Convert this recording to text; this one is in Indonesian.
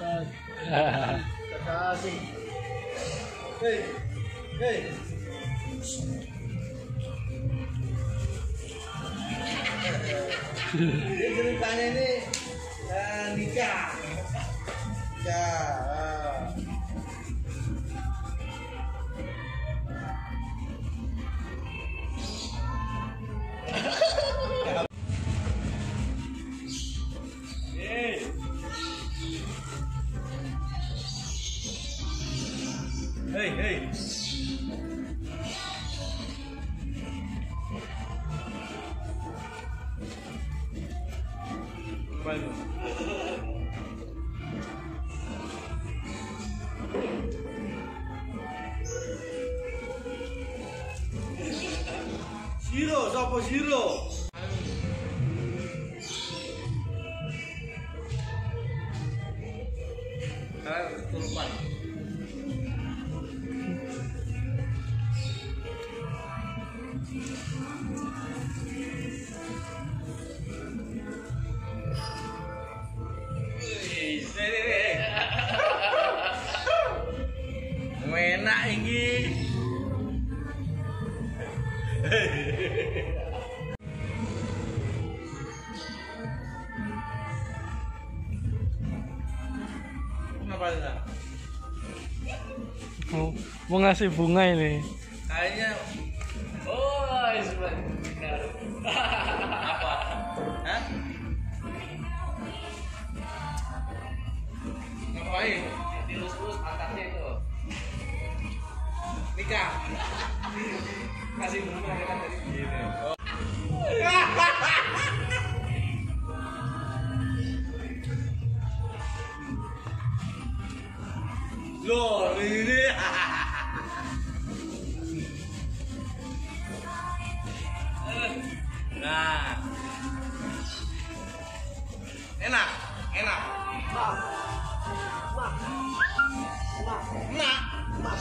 Hei, hei. Ini ceritanya ini eh, nikah. Nikah. Ei, ei. Vai, mano. Giro, só por giro. Caralho, todo. Enak ini. Mau, mau ngasih bunga ini Kayaknya Kasih bunga ya kan tadi. Gini. Oh. Loh, ini. Nah. Enak, enak. Enak. Emak siapa?